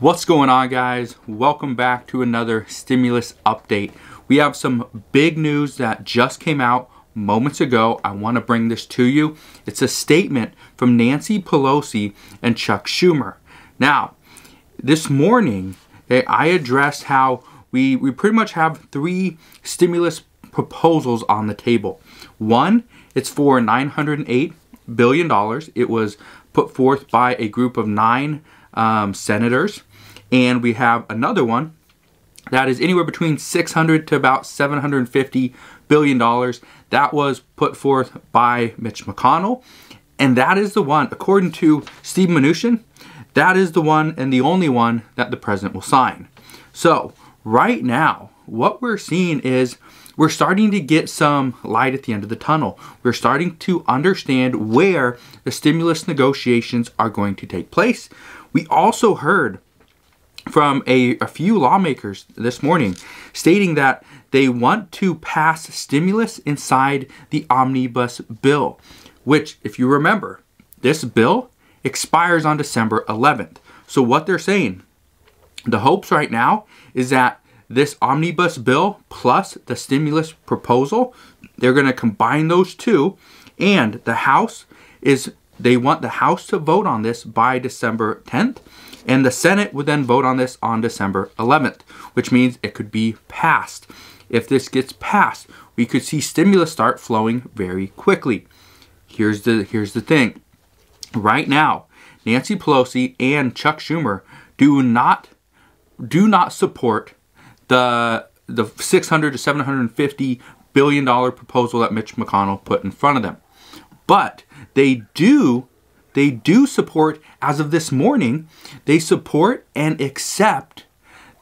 What's going on guys? Welcome back to another stimulus update. We have some big news that just came out moments ago. I want to bring this to you. It's a statement from Nancy Pelosi and Chuck Schumer. Now, this morning, I addressed how we, we pretty much have three stimulus proposals on the table. One, it's for $908 billion. It was put forth by a group of nine um, senators. And we have another one that is anywhere between 600 to about 750 billion dollars. That was put forth by Mitch McConnell. And that is the one, according to Steve Mnuchin, that is the one and the only one that the president will sign. So right now, what we're seeing is we're starting to get some light at the end of the tunnel. We're starting to understand where the stimulus negotiations are going to take place. We also heard from a, a few lawmakers this morning stating that they want to pass stimulus inside the omnibus bill, which, if you remember, this bill expires on December 11th. So, what they're saying, the hopes right now is that this omnibus bill plus the stimulus proposal, they're going to combine those two, and the House is they want the House to vote on this by December 10th, and the Senate would then vote on this on December 11th, which means it could be passed. If this gets passed, we could see stimulus start flowing very quickly. Here's the here's the thing. Right now, Nancy Pelosi and Chuck Schumer do not do not support the the 600 to 750 billion dollar proposal that Mitch McConnell put in front of them. But they do they do support as of this morning, they support and accept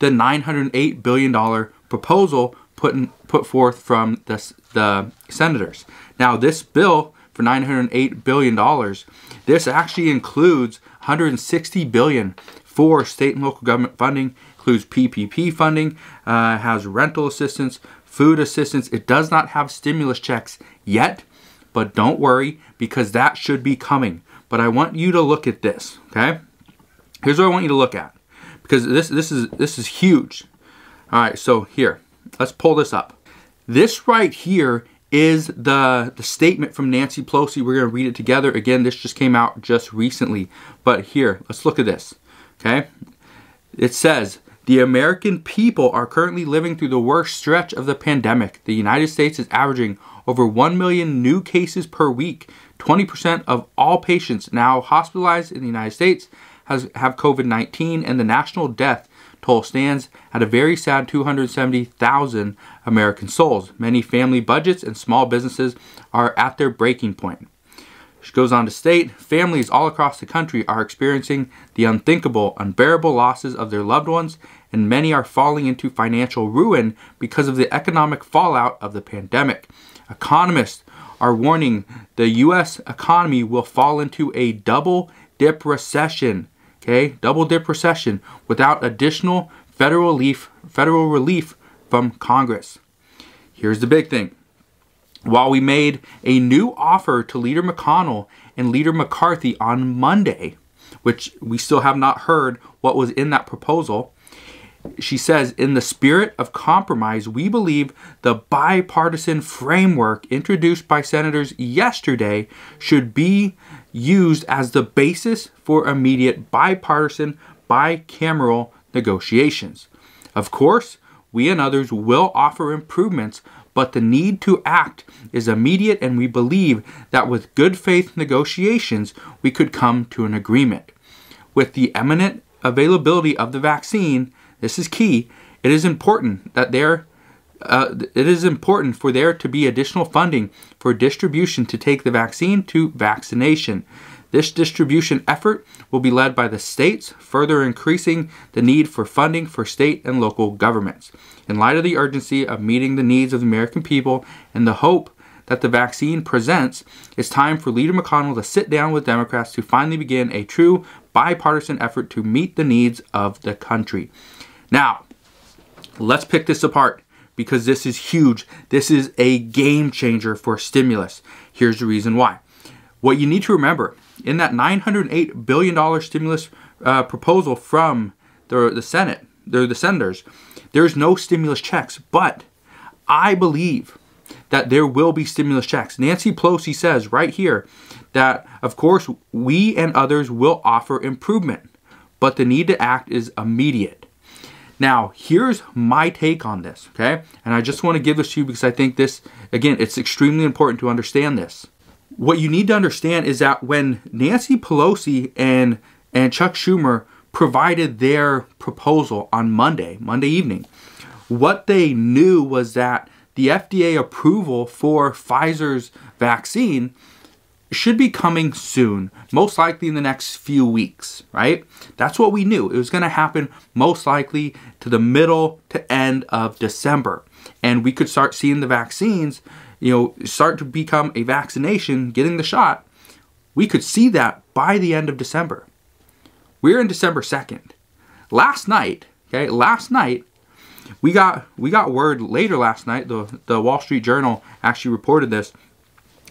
the 908 billion dollar proposal put in, put forth from the, the senators. Now this bill for 908 billion dollars, this actually includes 160 billion for state and local government funding, includes PPP funding, uh, has rental assistance, food assistance. It does not have stimulus checks yet, but don't worry because that should be coming. But I want you to look at this, okay? Here's what I want you to look at because this this is this is huge. All right, so here, let's pull this up. This right here is the the statement from Nancy Pelosi. We're going to read it together. Again, this just came out just recently. But here, let's look at this. Okay? It says, the American people are currently living through the worst stretch of the pandemic. The United States is averaging over 1 million new cases per week. 20% of all patients now hospitalized in the United States has, have COVID 19, and the national death toll stands at a very sad 270,000 American souls. Many family budgets and small businesses are at their breaking point. She goes on to state families all across the country are experiencing the unthinkable, unbearable losses of their loved ones, and many are falling into financial ruin because of the economic fallout of the pandemic. Economists are warning the U.S. economy will fall into a double dip recession. Okay, double dip recession without additional federal relief, federal relief from Congress. Here's the big thing while we made a new offer to Leader McConnell and Leader McCarthy on Monday, which we still have not heard what was in that proposal, she says, in the spirit of compromise, we believe the bipartisan framework introduced by senators yesterday should be used as the basis for immediate bipartisan, bicameral negotiations. Of course, we and others will offer improvements but the need to act is immediate, and we believe that with good faith negotiations, we could come to an agreement. With the imminent availability of the vaccine, this is key, it is important that there uh, it is important for there to be additional funding for distribution to take the vaccine to vaccination. This distribution effort will be led by the states, further increasing the need for funding for state and local governments. In light of the urgency of meeting the needs of the American people and the hope that the vaccine presents, it's time for Leader McConnell to sit down with Democrats to finally begin a true bipartisan effort to meet the needs of the country. Now, let's pick this apart because this is huge. This is a game changer for stimulus. Here's the reason why. What you need to remember in that $908 billion stimulus uh, proposal from the, the Senate, they're the senators, there's no stimulus checks. But I believe that there will be stimulus checks. Nancy Pelosi says right here that, of course, we and others will offer improvement, but the need to act is immediate. Now, here's my take on this, okay? And I just want to give this to you because I think this, again, it's extremely important to understand this. What you need to understand is that when Nancy Pelosi and, and Chuck Schumer provided their proposal on Monday, Monday evening, what they knew was that the FDA approval for Pfizer's vaccine should be coming soon, most likely in the next few weeks, right? That's what we knew. It was going to happen most likely to the middle to end of December. And we could start seeing the vaccines, you know, start to become a vaccination, getting the shot. We could see that by the end of December. We're in December 2nd. Last night, okay, last night, we got we got word later last night, the, the Wall Street Journal actually reported this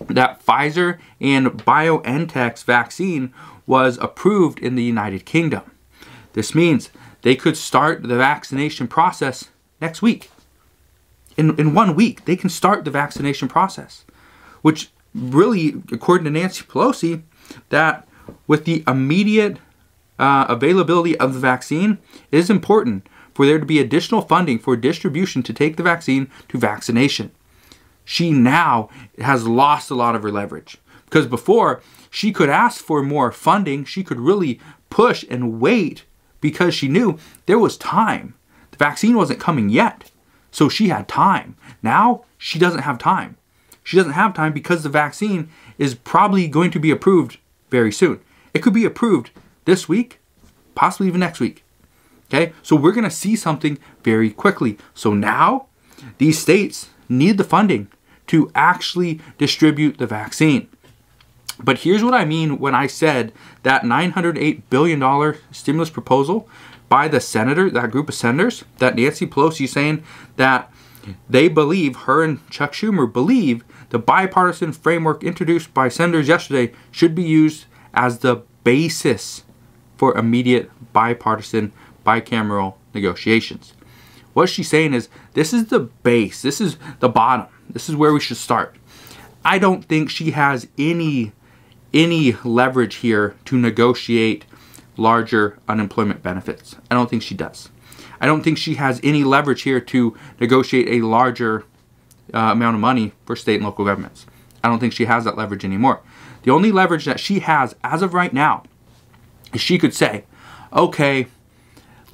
that Pfizer and BioNTech's vaccine was approved in the United Kingdom. This means they could start the vaccination process next week. In, in one week, they can start the vaccination process, which really, according to Nancy Pelosi, that with the immediate uh, availability of the vaccine, it is important for there to be additional funding for distribution to take the vaccine to vaccination she now has lost a lot of her leverage. Because before, she could ask for more funding, she could really push and wait because she knew there was time. The vaccine wasn't coming yet, so she had time. Now, she doesn't have time. She doesn't have time because the vaccine is probably going to be approved very soon. It could be approved this week, possibly even next week. Okay, so we're going to see something very quickly. So now, these states need the funding to actually distribute the vaccine. But here's what I mean when I said that $908 billion stimulus proposal by the senator, that group of senators, that Nancy Pelosi saying that they believe, her and Chuck Schumer believe, the bipartisan framework introduced by senators yesterday should be used as the basis for immediate bipartisan bicameral negotiations. What she's saying is this is the base, this is the bottom. This is where we should start. I don't think she has any any leverage here to negotiate larger unemployment benefits. I don't think she does. I don't think she has any leverage here to negotiate a larger uh, amount of money for state and local governments. I don't think she has that leverage anymore. The only leverage that she has as of right now is she could say, "Okay,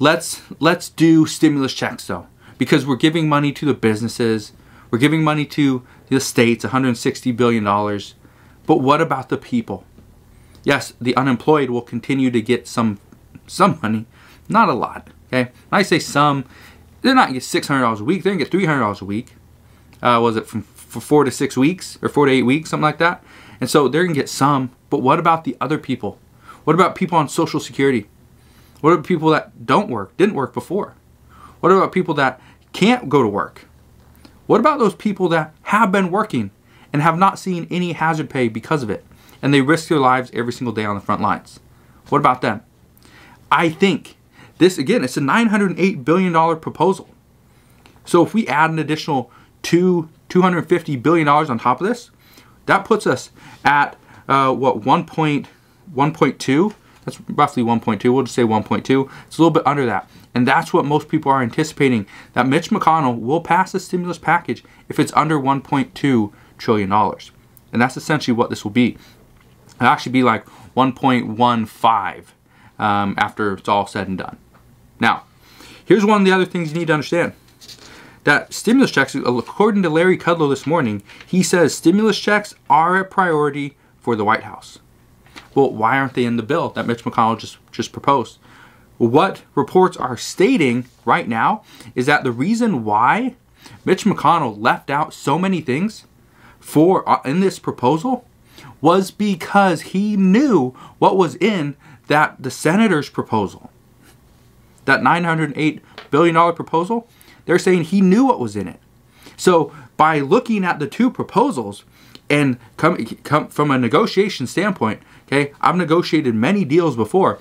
let's let's do stimulus checks though because we're giving money to the businesses we're giving money to the states, $160 billion. But what about the people? Yes, the unemployed will continue to get some some money, not a lot. Okay, when I say some, they're not to get $600 a week. They're to get $300 a week. Uh, was it from for four to six weeks or four to eight weeks, something like that? And so they're to get some. But what about the other people? What about people on Social Security? What about people that don't work, didn't work before? What about people that can't go to work? What about those people that have been working and have not seen any hazard pay because of it, and they risk their lives every single day on the front lines? What about them? I think this, again, it's a $908 billion proposal. So if we add an additional two, $250 billion on top of this, that puts us at uh, what, 1.1.2? That's roughly 1.2. We'll just say 1.2. It's a little bit under that. And that's what most people are anticipating that Mitch McConnell will pass the stimulus package if it's under 1.2 trillion dollars. And that's essentially what this will be. It'll actually be like 1.15 um, after it's all said and done. Now, here's one of the other things you need to understand. That stimulus checks, according to Larry Kudlow this morning, he says stimulus checks are a priority for the White House. Well, why aren't they in the bill that Mitch McConnell just, just proposed? What reports are stating right now is that the reason why Mitch McConnell left out so many things for uh, in this proposal was because he knew what was in that the senator's proposal. That 908 billion dollar proposal, they're saying he knew what was in it. So by looking at the two proposals and come, come from a negotiation standpoint, okay, I've negotiated many deals before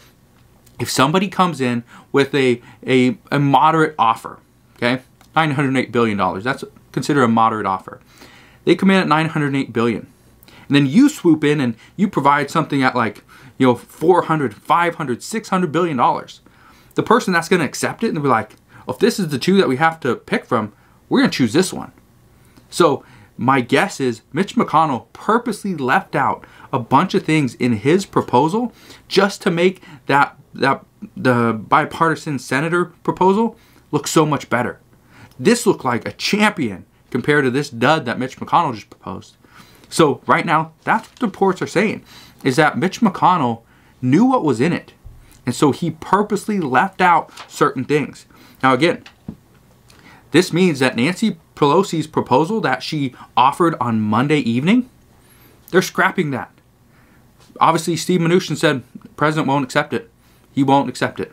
if somebody comes in with a, a, a moderate offer, okay, $908 billion, that's considered a moderate offer. They come in at 908 billion. And then you swoop in and you provide something at like, you know, 400, 500, 600 billion dollars. The person that's going to accept it and be like, if this is the two that we have to pick from, we're going to choose this one. So my guess is Mitch McConnell purposely left out a bunch of things in his proposal just to make that that the bipartisan senator proposal look so much better. This looked like a champion compared to this dud that Mitch McConnell just proposed. So right now, that's what the reports are saying, is that Mitch McConnell knew what was in it. And so he purposely left out certain things. Now again, this means that Nancy Pelosi's proposal that she offered on Monday evening, they're scrapping that. Obviously, Steve Mnuchin said the president won't accept it. He won't accept it.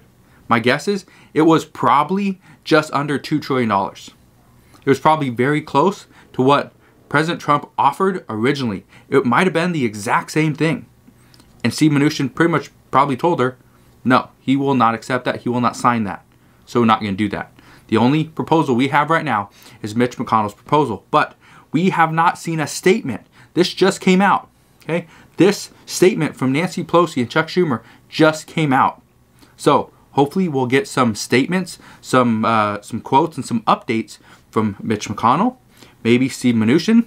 My guess is it was probably just under $2 trillion. It was probably very close to what President Trump offered originally. It might have been the exact same thing. And Steve Mnuchin pretty much probably told her, no, he will not accept that. He will not sign that. So we're not going to do that. The only proposal we have right now is Mitch McConnell's proposal. But we have not seen a statement. This just came out. Okay? This statement from Nancy Pelosi and Chuck Schumer just came out. So hopefully we'll get some statements, some uh, some quotes, and some updates from Mitch McConnell, maybe Steve Mnuchin,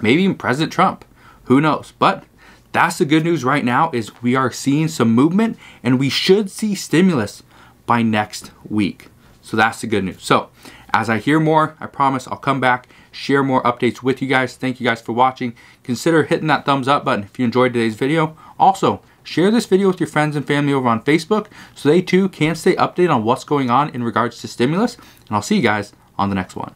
maybe even President Trump. Who knows? But that's the good news right now is we are seeing some movement and we should see stimulus by next week. So that's the good news. So as I hear more, I promise I'll come back, share more updates with you guys. Thank you guys for watching. Consider hitting that thumbs up button if you enjoyed today's video. Also, share this video with your friends and family over on Facebook so they too can stay updated on what's going on in regards to stimulus. And I'll see you guys on the next one.